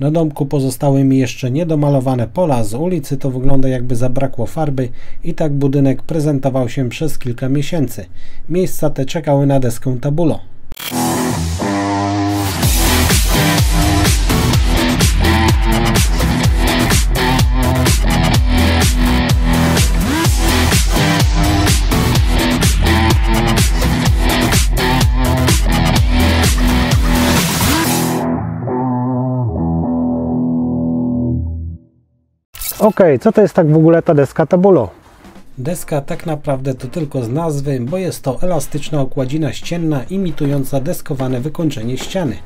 Na domku pozostały mi jeszcze niedomalowane pola, z ulicy to wygląda jakby zabrakło farby i tak budynek prezentował się przez kilka miesięcy. Miejsca te czekały na deskę tabulo. Ok, co to jest tak w ogóle ta deska tabulo? Deska tak naprawdę to tylko z nazwy, bo jest to elastyczna okładzina ścienna imitująca deskowane wykończenie ściany.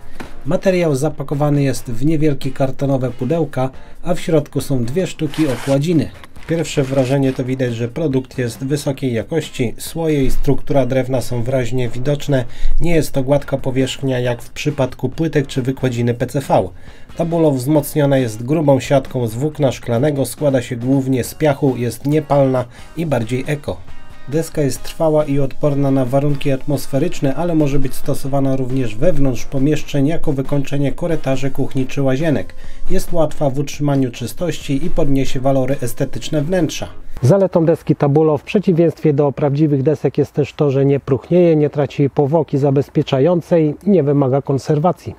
Materiał zapakowany jest w niewielkie kartonowe pudełka, a w środku są dwie sztuki okładziny. Pierwsze wrażenie to widać, że produkt jest wysokiej jakości, słoje i struktura drewna są wyraźnie widoczne, nie jest to gładka powierzchnia jak w przypadku płytek czy wykładziny PCV. Tabulo wzmocniona jest grubą siatką z włókna szklanego, składa się głównie z piachu, jest niepalna i bardziej eko. Deska jest trwała i odporna na warunki atmosferyczne, ale może być stosowana również wewnątrz pomieszczeń jako wykończenie korytarzy, kuchni czy łazienek. Jest łatwa w utrzymaniu czystości i podniesie walory estetyczne wnętrza. Zaletą deski Tabulo w przeciwieństwie do prawdziwych desek jest też to, że nie próchnieje, nie traci powłoki zabezpieczającej i nie wymaga konserwacji.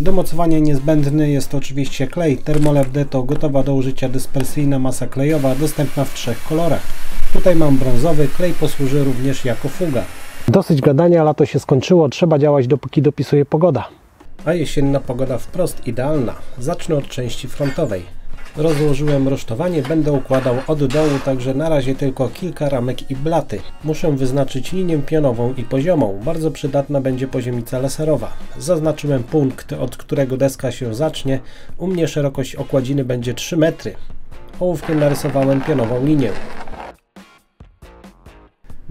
Do mocowania niezbędny jest oczywiście klej. Thermolab to gotowa do użycia dyspersyjna masa klejowa, dostępna w trzech kolorach. Tutaj mam brązowy, klej posłuży również jako fuga. Dosyć gadania, lato się skończyło, trzeba działać dopóki dopisuje pogoda. A jesienna pogoda wprost idealna. Zacznę od części frontowej. Rozłożyłem rusztowanie, będę układał od dołu, także na razie tylko kilka ramek i blaty. Muszę wyznaczyć linię pionową i poziomą. Bardzo przydatna będzie poziomica laserowa. Zaznaczyłem punkt, od którego deska się zacznie. U mnie szerokość okładziny będzie 3 metry. Ołówkiem narysowałem pionową linię.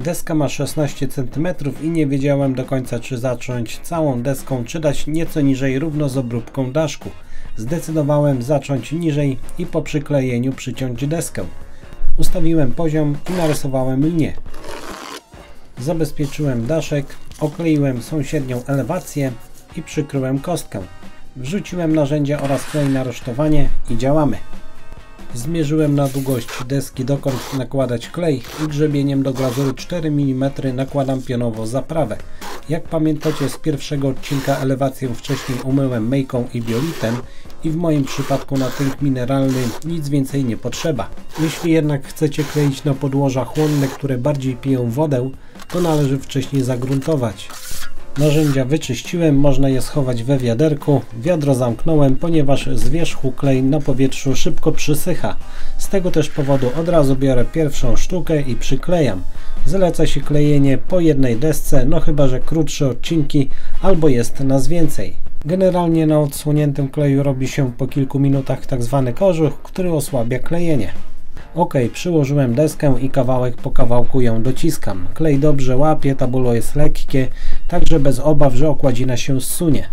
Deska ma 16 cm i nie wiedziałem do końca czy zacząć całą deską, czy dać nieco niżej równo z obróbką daszku. Zdecydowałem zacząć niżej i po przyklejeniu przyciąć deskę. Ustawiłem poziom i narysowałem linię. Zabezpieczyłem daszek, okleiłem sąsiednią elewację i przykryłem kostkę. Wrzuciłem narzędzia oraz klej na rusztowanie i działamy. Zmierzyłem na długość deski dokąd nakładać klej i grzebieniem do glazury 4 mm nakładam pionowo zaprawę. Jak pamiętacie z pierwszego odcinka elewację wcześniej umyłem mejką i biolitem i w moim przypadku na tynk mineralny nic więcej nie potrzeba. Jeśli jednak chcecie kleić na podłoża chłonne, które bardziej piją wodę, to należy wcześniej zagruntować. Narzędzia wyczyściłem, można je schować we wiaderku. Wiadro zamknąłem, ponieważ z wierzchu klej na powietrzu szybko przysycha. Z tego też powodu od razu biorę pierwszą sztukę i przyklejam. Zaleca się klejenie po jednej desce, no chyba że krótsze odcinki albo jest nas więcej. Generalnie na odsłoniętym kleju robi się po kilku minutach tak zwany kożuch, który osłabia klejenie. Ok, przyłożyłem deskę i kawałek po kawałku ją dociskam. Klej dobrze łapie, tabulo jest lekkie, także bez obaw, że okładzina się zsunie.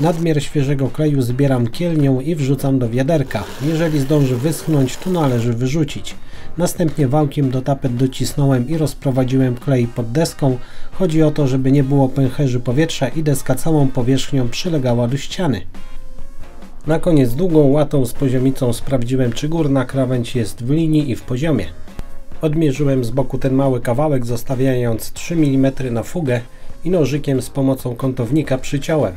Nadmiar świeżego kleju zbieram kielnią i wrzucam do wiaderka. Jeżeli zdąży wyschnąć, to należy wyrzucić. Następnie wałkiem do tapet docisnąłem i rozprowadziłem klej pod deską. Chodzi o to, żeby nie było pęcherzy powietrza i deska całą powierzchnią przylegała do ściany. Na koniec długą łatą z poziomicą sprawdziłem, czy górna krawędź jest w linii i w poziomie. Odmierzyłem z boku ten mały kawałek, zostawiając 3 mm na fugę i nożykiem z pomocą kątownika przyciąłem.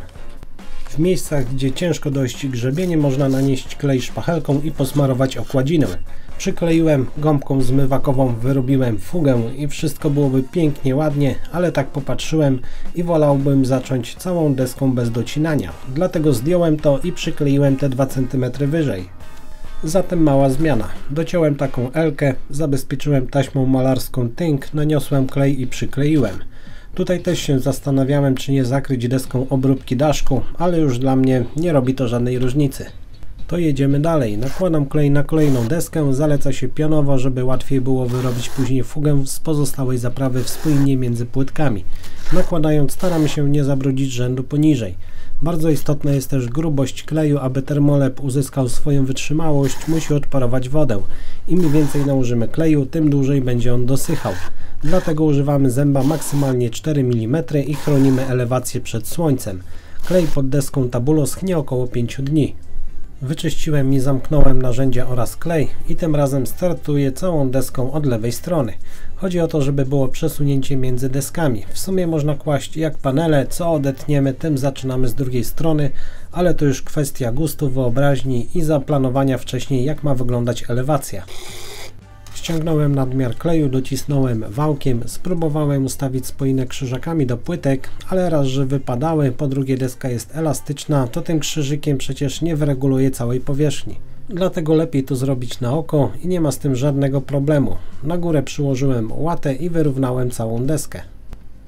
W miejscach, gdzie ciężko dojść grzebienie, można nanieść klej szpachelką i posmarować okładzinę. Przykleiłem gąbką zmywakową, wyrobiłem fugę i wszystko byłoby pięknie, ładnie, ale tak popatrzyłem i wolałbym zacząć całą deską bez docinania. Dlatego zdjąłem to i przykleiłem te 2 cm wyżej. Zatem mała zmiana. Dociąłem taką elkę, zabezpieczyłem taśmą malarską tynk, naniosłem klej i przykleiłem. Tutaj też się zastanawiałem, czy nie zakryć deską obróbki daszku, ale już dla mnie nie robi to żadnej różnicy. To jedziemy dalej. Nakładam klej na kolejną deskę, zaleca się pionowo, żeby łatwiej było wyrobić później fugę z pozostałej zaprawy wspólnie między płytkami. Nakładając staramy się nie zabrudzić rzędu poniżej. Bardzo istotna jest też grubość kleju, aby termolep uzyskał swoją wytrzymałość, musi odparować wodę. Im więcej nałożymy kleju, tym dłużej będzie on dosychał. Dlatego używamy zęba maksymalnie 4 mm i chronimy elewację przed słońcem. Klej pod deską Tabulo schnie około 5 dni. Wyczyściłem i zamknąłem narzędzia oraz klej i tym razem startuję całą deską od lewej strony. Chodzi o to, żeby było przesunięcie między deskami. W sumie można kłaść jak panele, co odetniemy, tym zaczynamy z drugiej strony, ale to już kwestia gustu, wyobraźni i zaplanowania wcześniej jak ma wyglądać elewacja. Ściągnąłem nadmiar kleju, docisnąłem wałkiem, spróbowałem ustawić spoinę krzyżakami do płytek, ale raz, że wypadały, po drugie deska jest elastyczna, to tym krzyżykiem przecież nie wyreguluje całej powierzchni. Dlatego lepiej to zrobić na oko i nie ma z tym żadnego problemu. Na górę przyłożyłem łatę i wyrównałem całą deskę.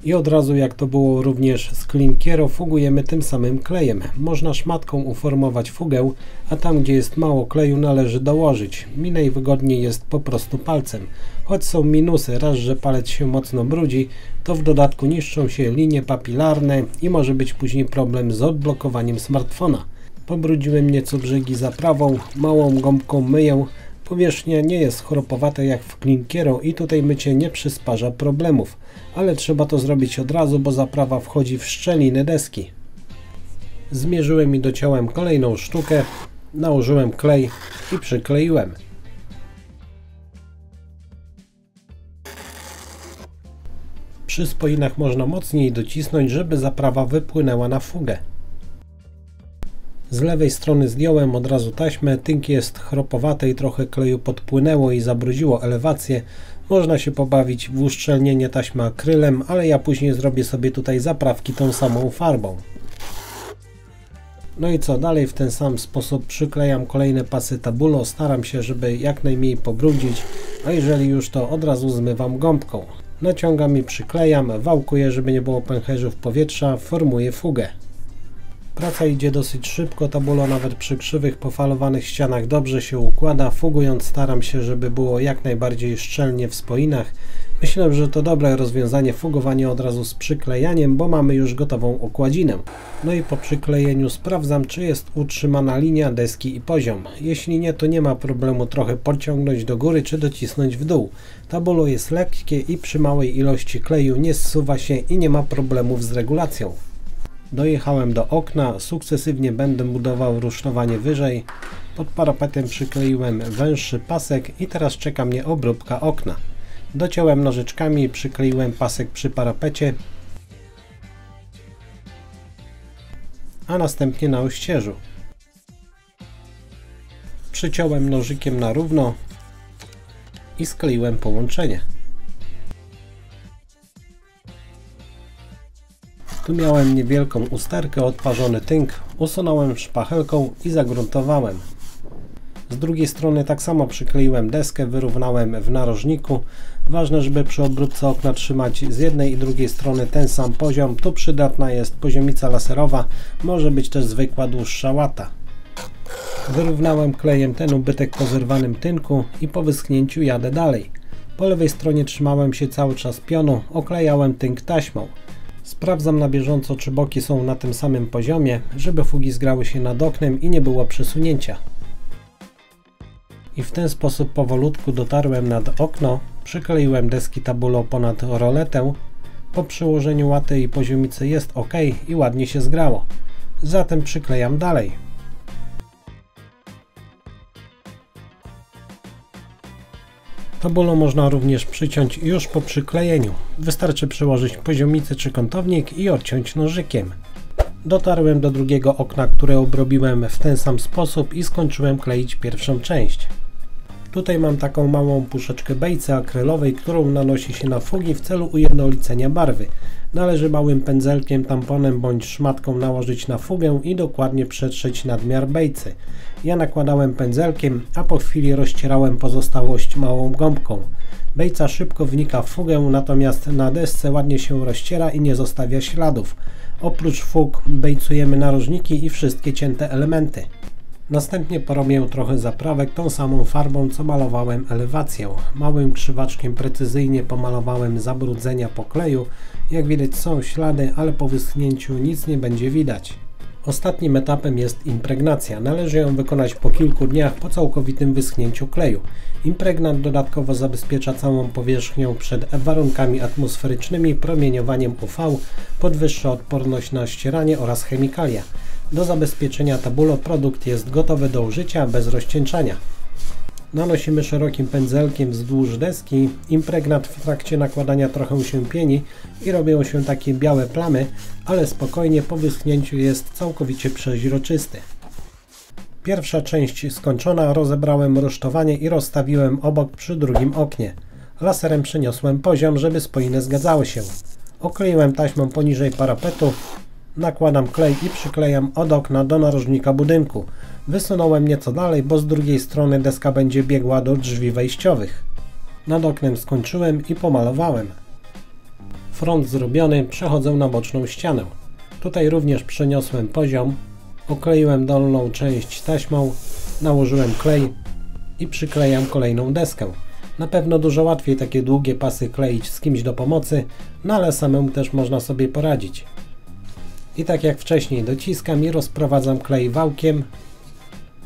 I od razu jak to było również z klinkiero fugujemy tym samym klejem. Można szmatką uformować fugę, a tam gdzie jest mało kleju należy dołożyć. Mi najwygodniej jest po prostu palcem. Choć są minusy, raz że palec się mocno brudzi, to w dodatku niszczą się linie papilarne i może być później problem z odblokowaniem smartfona. Pobrudziłem nieco brzegi zaprawą, małą gąbką myję, Powierzchnia nie jest chropowata jak w klinkiero i tutaj mycie nie przysparza problemów, ale trzeba to zrobić od razu, bo zaprawa wchodzi w szczeliny deski. Zmierzyłem i dociąłem kolejną sztukę, nałożyłem klej i przykleiłem. Przy spoinach można mocniej docisnąć, żeby zaprawa wypłynęła na fugę. Z lewej strony zdjąłem od razu taśmę, tynk jest chropowate i trochę kleju podpłynęło i zabrudziło elewację. Można się pobawić w uszczelnienie taśmy akrylem, ale ja później zrobię sobie tutaj zaprawki tą samą farbą. No i co, dalej w ten sam sposób przyklejam kolejne pasy tabulo, staram się, żeby jak najmniej pobrudzić, a jeżeli już to od razu zmywam gąbką. Naciągam i przyklejam, wałkuję, żeby nie było pęcherzów powietrza, formuję fugę. Praca idzie dosyć szybko, tabulo nawet przy krzywych, pofalowanych ścianach dobrze się układa. Fugując staram się, żeby było jak najbardziej szczelnie w spoinach. Myślę, że to dobre rozwiązanie fugowanie od razu z przyklejaniem, bo mamy już gotową okładzinę. No i po przyklejeniu sprawdzam, czy jest utrzymana linia deski i poziom. Jeśli nie, to nie ma problemu trochę podciągnąć do góry, czy docisnąć w dół. Tabulo jest lekkie i przy małej ilości kleju nie zsuwa się i nie ma problemów z regulacją. Dojechałem do okna, sukcesywnie będę budował rusztowanie wyżej. Pod parapetem przykleiłem węższy pasek i teraz czeka mnie obróbka okna. Dociąłem nożyczkami przykleiłem pasek przy parapecie, a następnie na ościeżu. Przyciąłem nożykiem na równo i skleiłem połączenie. Tu miałem niewielką usterkę, odparzony tynk, usunąłem szpachelką i zagruntowałem. Z drugiej strony tak samo przykleiłem deskę, wyrównałem w narożniku. Ważne, żeby przy obróbce okna trzymać z jednej i drugiej strony ten sam poziom. Tu przydatna jest poziomica laserowa, może być też zwykła dłuższa łata. Wyrównałem klejem ten ubytek po zerwanym tynku i po wyschnięciu jadę dalej. Po lewej stronie trzymałem się cały czas pionu, oklejałem tynk taśmą. Sprawdzam na bieżąco, czy boki są na tym samym poziomie, żeby fugi zgrały się nad oknem i nie było przesunięcia. I w ten sposób powolutku dotarłem nad okno, przykleiłem deski tabulo ponad roletę. Po przyłożeniu łaty i poziomicy jest ok i ładnie się zgrało. Zatem przyklejam dalej. Tabulo można również przyciąć już po przyklejeniu. Wystarczy przyłożyć poziomicę czy kątownik i odciąć nożykiem. Dotarłem do drugiego okna, które obrobiłem w ten sam sposób i skończyłem kleić pierwszą część. Tutaj mam taką małą puszeczkę bejcy akrylowej, którą nanosi się na fugi w celu ujednolicenia barwy. Należy małym pędzelkiem, tamponem bądź szmatką nałożyć na fugę i dokładnie przetrzeć nadmiar bejcy. Ja nakładałem pędzelkiem, a po chwili rozcierałem pozostałość małą gąbką. Bejca szybko wnika w fugę, natomiast na desce ładnie się rozciera i nie zostawia śladów. Oprócz fug bejcujemy narożniki i wszystkie cięte elementy. Następnie porobię trochę zaprawek tą samą farbą, co malowałem elewację. Małym krzywaczkiem precyzyjnie pomalowałem zabrudzenia po kleju. Jak widać są ślady, ale po wyschnięciu nic nie będzie widać. Ostatnim etapem jest impregnacja. Należy ją wykonać po kilku dniach po całkowitym wyschnięciu kleju. Impregnat dodatkowo zabezpiecza całą powierzchnię przed warunkami atmosferycznymi, promieniowaniem UV, podwyższa odporność na ścieranie oraz chemikalia. Do zabezpieczenia tabulo produkt jest gotowy do użycia bez rozcieńczania. Nanosimy szerokim pędzelkiem wzdłuż deski. Impregnat w trakcie nakładania trochę się pieni i robią się takie białe plamy, ale spokojnie po wyschnięciu jest całkowicie przeźroczysty. Pierwsza część skończona, rozebrałem rusztowanie i rozstawiłem obok przy drugim oknie. Laserem przeniosłem poziom, żeby spoiny zgadzały się. Okleiłem taśmą poniżej parapetu, nakładam klej i przyklejam od okna do narożnika budynku. Wysunąłem nieco dalej, bo z drugiej strony deska będzie biegła do drzwi wejściowych. Nad oknem skończyłem i pomalowałem. Front zrobiony, przechodzę na boczną ścianę. Tutaj również przeniosłem poziom, okleiłem dolną część taśmą, nałożyłem klej i przyklejam kolejną deskę. Na pewno dużo łatwiej takie długie pasy kleić z kimś do pomocy, no ale samemu też można sobie poradzić. I tak jak wcześniej dociskam i rozprowadzam klej wałkiem,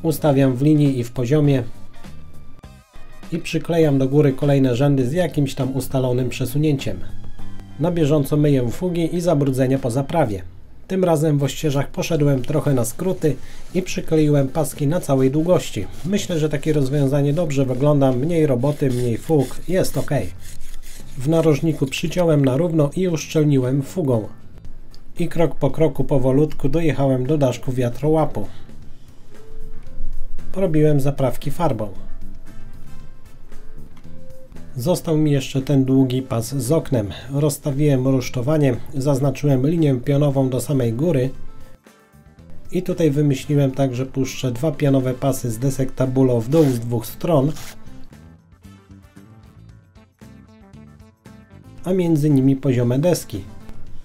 ustawiam w linii i w poziomie i przyklejam do góry kolejne rzędy z jakimś tam ustalonym przesunięciem. Na bieżąco myję fugi i zabrudzenia po zaprawie. Tym razem w ościeżach poszedłem trochę na skróty i przykleiłem paski na całej długości. Myślę, że takie rozwiązanie dobrze wygląda, mniej roboty, mniej fug, jest ok. W narożniku przyciąłem na równo i uszczelniłem fugą. I krok po kroku powolutku dojechałem do daszku wiatrołapu. Porobiłem zaprawki farbą. Został mi jeszcze ten długi pas z oknem. Rozstawiłem rusztowanie, zaznaczyłem linię pionową do samej góry i tutaj wymyśliłem tak, że puszczę dwa pionowe pasy z desek tabulo w dół z dwóch stron, a między nimi poziome deski.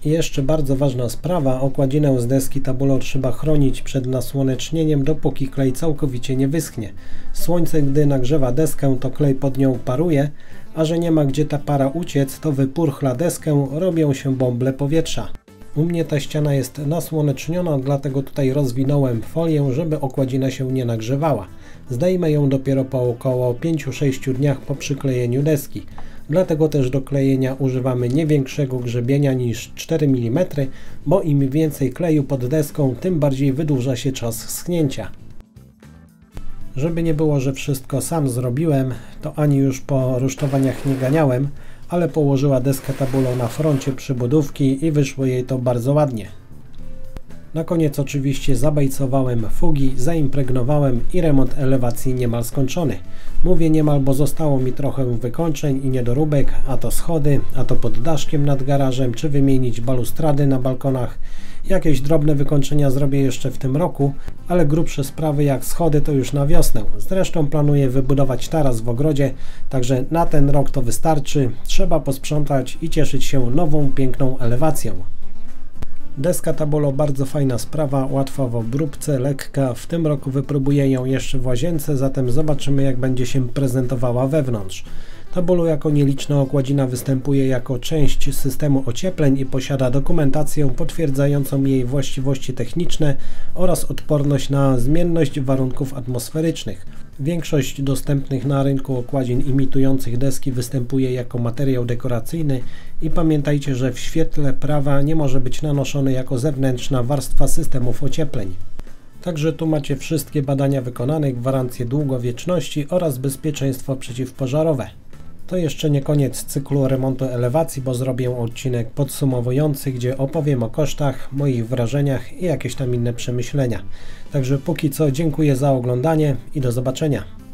I jeszcze bardzo ważna sprawa, okładzinę z deski tabulo trzeba chronić przed nasłonecznieniem, dopóki klej całkowicie nie wyschnie. Słońce, gdy nagrzewa deskę, to klej pod nią paruje, a że nie ma gdzie ta para uciec, to wypurchla deskę, robią się bąble powietrza. U mnie ta ściana jest nasłoneczniona, dlatego tutaj rozwinąłem folię, żeby okładzina się nie nagrzewała. Zdejmę ją dopiero po około 5-6 dniach po przyklejeniu deski. Dlatego też do klejenia używamy nie większego grzebienia niż 4 mm, bo im więcej kleju pod deską, tym bardziej wydłuża się czas schnięcia. Żeby nie było, że wszystko sam zrobiłem, to ani już po rusztowaniach nie ganiałem, ale położyła deskę tabulo na froncie przybudówki i wyszło jej to bardzo ładnie. Na koniec oczywiście zabejcowałem fugi, zaimpregnowałem i remont elewacji niemal skończony. Mówię niemal, bo zostało mi trochę wykończeń i niedoróbek, a to schody, a to pod daszkiem nad garażem, czy wymienić balustrady na balkonach. Jakieś drobne wykończenia zrobię jeszcze w tym roku, ale grubsze sprawy jak schody to już na wiosnę. Zresztą planuję wybudować taras w ogrodzie, także na ten rok to wystarczy. Trzeba posprzątać i cieszyć się nową, piękną elewacją. Deska Tabolo bardzo fajna sprawa, łatwa w obróbce, lekka. W tym roku wypróbuję ją jeszcze w łazience, zatem zobaczymy jak będzie się prezentowała wewnątrz. Tabolo jako nieliczna okładzina występuje jako część systemu ociepleń i posiada dokumentację potwierdzającą jej właściwości techniczne oraz odporność na zmienność warunków atmosferycznych. Większość dostępnych na rynku okładzin imitujących deski występuje jako materiał dekoracyjny i pamiętajcie, że w świetle prawa nie może być nanoszony jako zewnętrzna warstwa systemów ociepleń. Także tu macie wszystkie badania wykonane, gwarancje długowieczności oraz bezpieczeństwo przeciwpożarowe. To jeszcze nie koniec cyklu remontu elewacji, bo zrobię odcinek podsumowujący, gdzie opowiem o kosztach, moich wrażeniach i jakieś tam inne przemyślenia. Także póki co dziękuję za oglądanie i do zobaczenia.